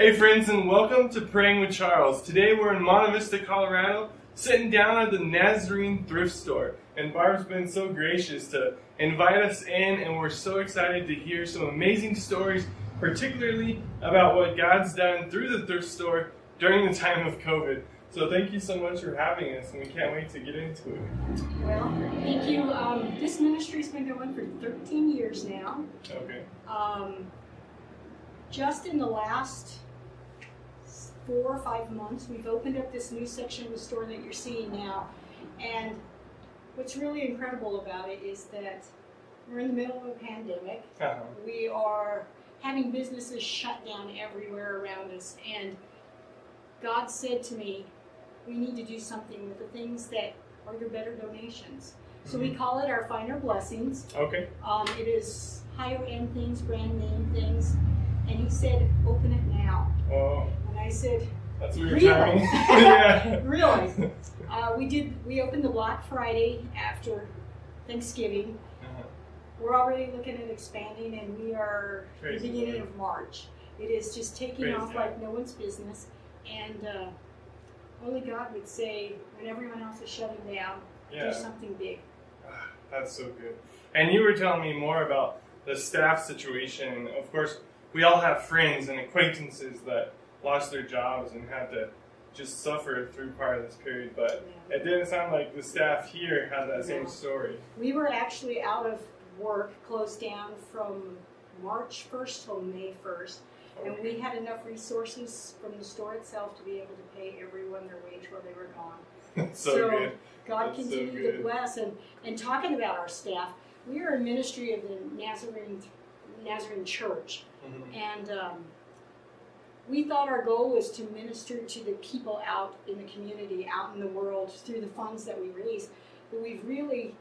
Hey friends and welcome to Praying with Charles. Today we're in Monte Vista, Colorado, sitting down at the Nazarene thrift store. And Barb's been so gracious to invite us in and we're so excited to hear some amazing stories, particularly about what God's done through the thrift store during the time of COVID. So thank you so much for having us and we can't wait to get into it. Well, thank you. Um, this ministry's been going for 13 years now. Okay. Um, just in the last four or five months, we've opened up this new section of the store that you're seeing now. And what's really incredible about it is that we're in the middle of a pandemic. Uh-huh. We are having businesses shut down everywhere around us. And God said to me, we need to do something with the things that are your better donations. So we Mhm. call it our finer blessings. Okay. Um, it is higher end things, brand name things. And he said, open it now. Oh, I said, that's weird Really? timing. yeah. really? Uh, we did. We opened the Black Friday after Thanksgiving. Uh-huh. We're already looking at expanding, and we are Praise the beginning of March. It is just taking Praise off God. like no one's business, and uh, only God would say, when everyone else is shutting down, Yeah. do something big. That's so good. And you were telling me more about the staff situation. Of course, we all have friends and acquaintances that lost their jobs and had to just suffer through part of this period. But Yeah. it didn't sound like the staff here had that same story. We were actually out of work, closed down from March 1st till May 1st. And we had enough resources from the store itself to be able to pay everyone their wage while they were gone. So, good. God That's so to bless. And, and talking about our staff, we are a ministry of the Nazarene, Nazarene Church. Mhm. And um, we thought our goal was to minister to the people out in the community, out in the world, through the funds that we raise. But we've really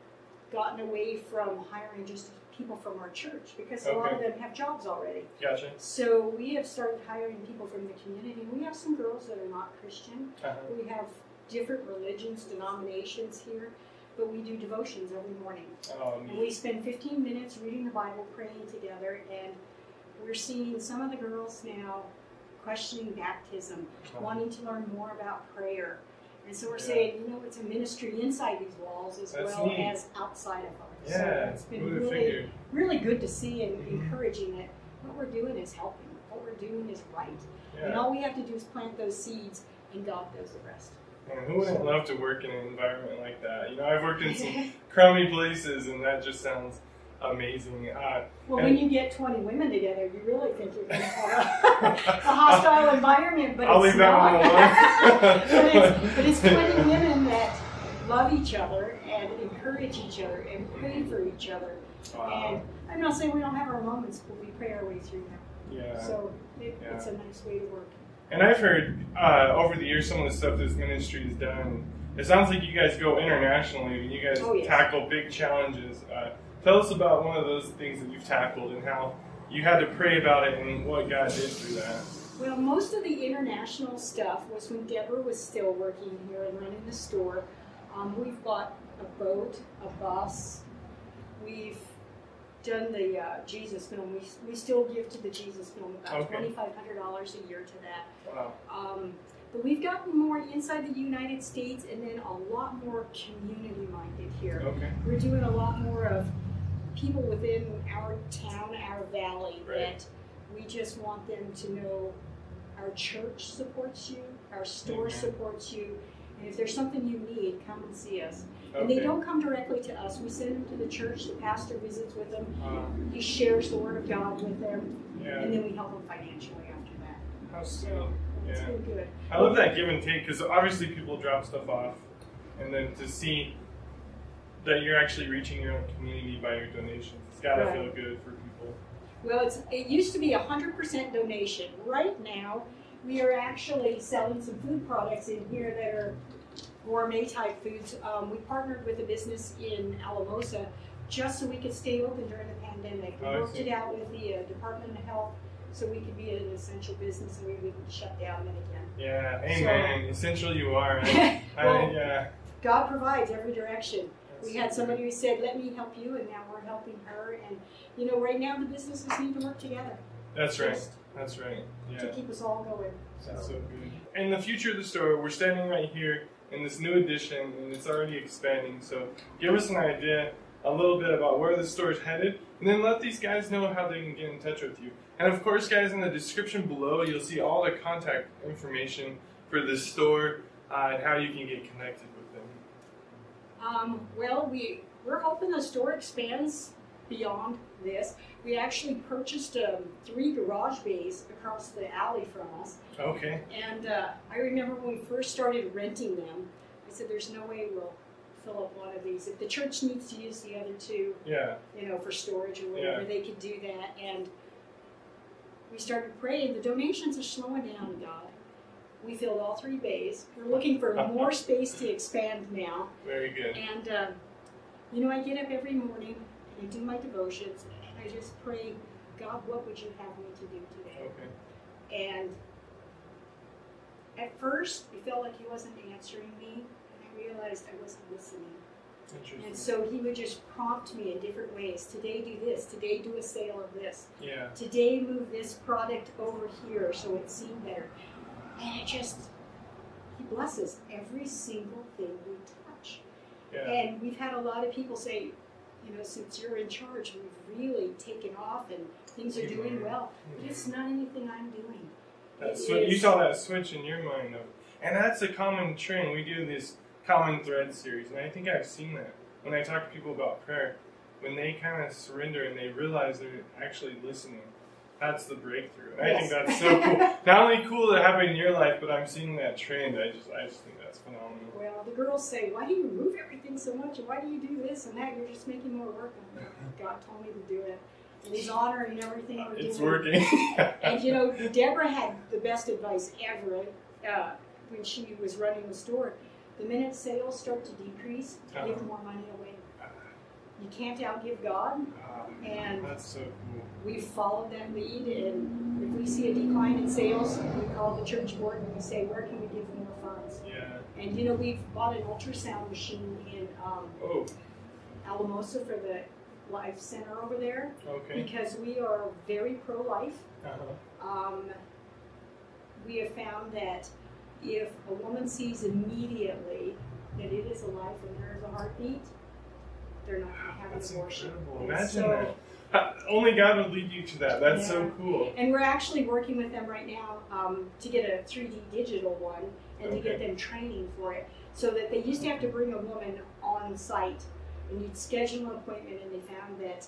gotten away from hiring just people from our church because a lot of them have jobs already. Gotcha. So we have started hiring people from the community. We have some girls that are not Christian. Uh-huh. We have different religions, denominations here, but we do devotions every morning. Oh, And we spend 15 minutes reading the Bible, praying together, and we're seeing some of the girls now questioning baptism, Oh. wanting to learn more about prayer. And so we're Yeah. saying, you know, it's a ministry inside these walls as That's well neat. as outside of them. Yeah, so it's been really, figured? really good to see and Mhm. encouraging that what we're doing is helping. What we're doing is right. Yeah. And all we have to do is plant those seeds, and God does the rest. And who wouldn't love to work in an environment like that? You know, I've worked in some crummy places, and that just sounds amazing. Uh, Well, when you get 20 women together, you really think you're going to have a, hostile environment, but I'll it's leave that one alone. but, it's, but it's 20 women that love each other and encourage each other and pray for each other. Wow. And I'm not saying we don't have our moments, but we pray our way through them. Yeah. So it, Yeah. it's a nice way to work. And I've heard uh, over the years some of the stuff this ministry has done. It sounds like you guys go internationally and you guys Oh, yes. tackle big challenges. Uh, tell us about one of those things that you've tackled and how you had to pray about it and what God did through that. Well, most of the international stuff was when Deborah was still working here and running the store. Um, we've bought a boat, a bus. We've done the uh, Jesus film. We, we still give to the Jesus film about Okay. $2,500 a year to that. Wow. Um, but we've gotten more inside the United States and then a lot more community minded here. Okay. We're doing a lot more of people within our town, our valley, Right. that we just want them to know our church supports you, our store Amen. supports you, and if there's something you need, come and see us. And they don't come directly to us. We send them to the church. The pastor visits with them. Uh, He shares the word of God with them, yeah. and then we help them financially after that. How. So it's Yeah. good. I love that give and take because obviously people drop stuff off, and then to see that you're actually reaching your own community by your donations, it's gotta Right. feel good for people. Well, it's, it used to be a hundred percent donation. Right now, we are actually selling some food products in here that are gourmet type foods. Um, we partnered with a business in Alamosa just so we could stay open during the pandemic. We Oh, worked it out with the uh, Department of Health so we could be an essential business and we wouldn't shut down then again. Yeah, amen. Essential you are. man. I, Well, yeah. God provides every direction. We had somebody who said, "Let me help you," and now we're helping her. And you know, right now the businesses need to work together. That's right. Just That's right. Yeah. to keep us all going. That's So, good. In the future of the store, we're standing right here in this new addition, and it's already expanding. So give us an idea, a little bit about where the store is headed, and then let these guys know how they can get in touch with you. And of course, guys, in the description below, you'll see all the contact information for the store uh, and how you can get connected. Um, well, we we're hoping the store expands beyond this. We actually purchased um, three garage bays across the alley from us, Okay. and uh, I remember when we first started renting them. I said, "There's no way we'll fill up one of these. If the church needs to use the other two, Yeah. you know, for storage or whatever, Yeah. they could do that. And we started praying. The donations are slowing down, God. We filled all three bays. We're looking for more space to expand now. Very good. And, uh, you know, I get up every morning and I do my devotions and I just pray, God, what would you have me to do today? Okay. And at first, it felt like He wasn't answering me. And I realized I wasn't listening. Interesting. And so he would just prompt me in different ways. Today do this. Today do a sale of this. yeah. Today move this product over here so it's seen better. And it just, he blesses every single thing we touch. Yeah. And we've had a lot of people say, you know, since you're in charge, we've really taken off and things are doing well. But it's not anything I'm doing. That's what you saw that switch in your mind of, and that's a common trend. We do this common thread series, and I think I've seen that when I talk to people about prayer. When they kind of surrender and they realize they're actually listening, that's the breakthrough. And I think that's so cool. Not only cool to happen in your life, but I'm seeing that trend. I just, I just think that's phenomenal. Well, the girls say, why do you move everything so much? And why do you do this and that? You're just making more work. I'm God told me to do it. And He's honoring everything we're It's doing. working. And you know, Deborah had the best advice ever uh, when she was running the store. The minute sales start to decrease, Uh-huh. give more money away. You can't outgive God. Ah, And that's so cool. we followed that lead, and if we see a decline in sales, we call the church board and we say, where can we give more funds? Yeah. And you know, we've bought an ultrasound machine in um, Oh, Alamosa for the Life Center over there okay. because we are very pro-life. Uh-huh. Um, we have found that if a woman sees immediately that it is a life and there is a heartbeat, they're not going to have That's an abortion. Imagine so- that. Uh, Only God would lead you to that. That's so cool. And we're actually working with them right now um, to get a 3D digital one and to get them training for it. So that they used to have to bring a woman on site and you'd schedule an appointment and they found that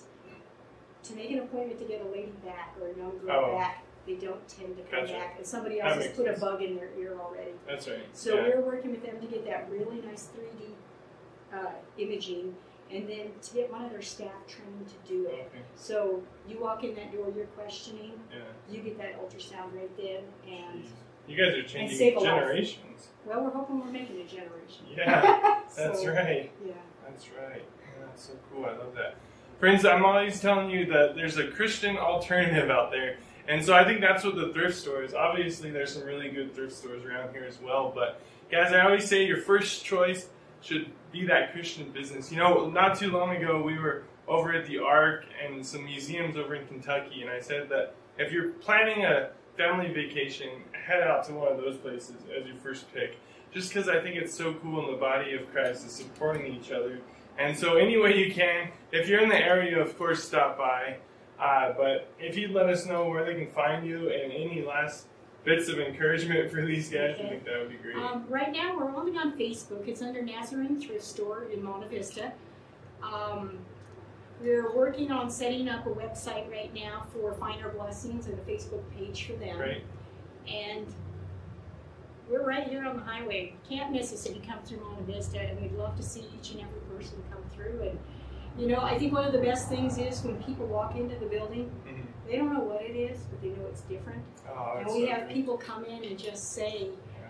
to make an appointment to get a lady back or a young girl Oh. back, they don't tend to come Gotcha. back. And somebody That else has put sense. a bug in their ear already. That's right. So yeah. we're working with them to get that really nice 3D uh, imaging and then to get one of their staff trained to do it. Okay. So you walk in that door, you're questioning, Yeah. you get that ultrasound right then, and Jeez. You guys are changing generations. well, we're hoping we're making a generation. Yeah. That's So, right. Yeah. That's right. Yeah, that's so cool. I love that. Friends, I'm always telling you that there's a Christian alternative out there. And so I think that's what the thrift store is. Obviously, there's some really good thrift stores around here as well. But guys, I always say your first choice should be that Christian business. You know, not too long ago, we were over at the Ark and some museums over in Kentucky, and I said that if you're planning a family vacation, head out to one of those places as your first pick. Just because I think it's so cool in the body of Christ is supporting each other. And so, any way you can, if you're in the area, of course, stop by. Uh, but if you'd let us know where they can find you and any last bits of encouragement for these guys, I think that would be great. Um, right now, we're only on Facebook. It's under Nazarene Thrift Store in Monte Vista. Um, we're working on setting up a website right now for Finer Blessings and a Facebook page for them. Great. And we're right here on the highway. Can't miss us if you come through Monte Vista, and we'd love to see each and every person come through. And you know, I think one of the best things is when people walk into the building, Mhm. They don't know what it is, but they know it's different. Oh, And we so have people come in and just say, Yeah.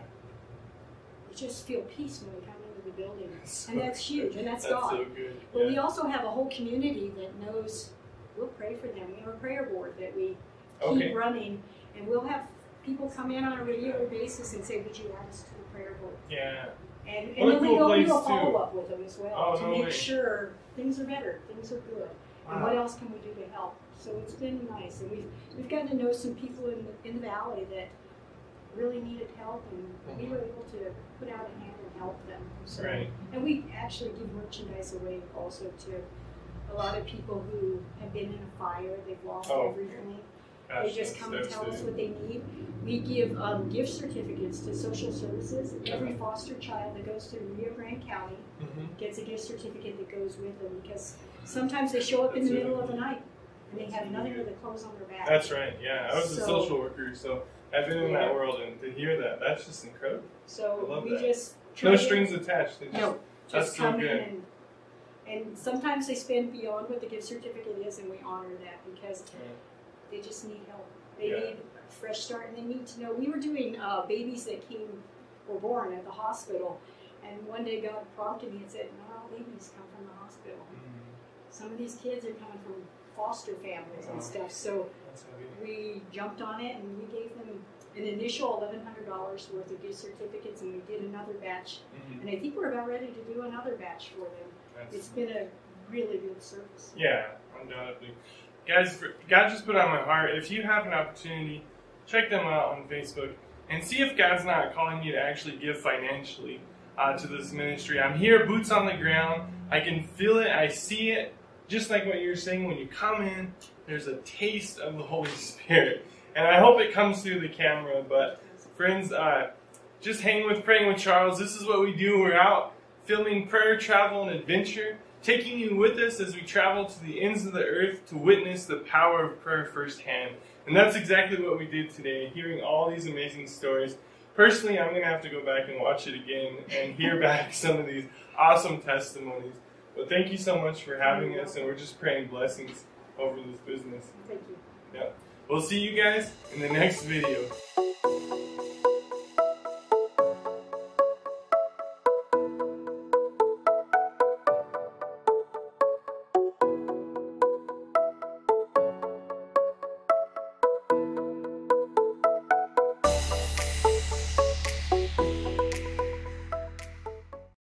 you just feel peace when we come into the building. That's And so that's good. huge, and that's That's God. so good. But we also have a whole community that knows we'll pray for them. We have a prayer board that we Okay. keep running, and we'll have people come in on a regular basis and say, "Would you add us to the prayer board?" Yeah. And, and then we cool go do a follow up with them as well Oh, to no make way. sure things are better, things are good, and what else can we do to help? So it's been nice, and we've we've gotten to know some people in the, in the valley that really needed help, and we were able to put out a hand and help them. So, Right. And we actually give merchandise away also to a lot of people who have been in a fire, they've lost Oh, everything. Gosh, They just come and tell us what they need. We give um, gift certificates to social services. Every foster child that goes through Rio Grande County Mhm. gets a gift certificate that goes with them because sometimes they show up in the That's middle of the night and they That's have really nothing good. but the clothes on their back. That's right. Yeah, I was a social worker, so I've been in that world, and to hear that, that's just incredible. so I love we that. just try No to- strings attached. They just, No, that's just so come in good. and and sometimes they spend beyond what the gift certificate is, and we honor that because Yeah. they just need help. They Yeah. need a fresh start, and they need to know. We were doing uh, babies that came were born at the hospital, and one day God prompted me and said, "Not all babies come from the hospital. Mm, Some of these kids are coming from foster families and stuff." So we jumped on it, and we gave them an initial eleven hundred dollars worth of gift certificates, and we did another batch. Mhm. And I think we're about ready to do another batch for them. That's- It's been a really good service. Yeah, undoubtedly. Guys, for, God just put on my heart, if you have an opportunity, check them out on Facebook and see if God's not calling you to actually give financially uh, to this ministry. I'm here, boots on the ground. I can feel it, I see it. Just like what you're saying, when you come in, there's a taste of the Holy Spirit. And I hope it comes through the camera, but friends, uh, just hang with Praying with Charles. This is what we do. We're out filming prayer, travel, and adventure, taking you with us as we travel to the ends of the earth to witness the power of prayer firsthand. And that's exactly what we did today, hearing all these amazing stories. Personally, I'm going to have to go back and watch it again and hear back some of these awesome testimonies. But thank you so much for having us, and we're just praying blessings over this business. Thank you. Yeah. We'll see you guys in the next video.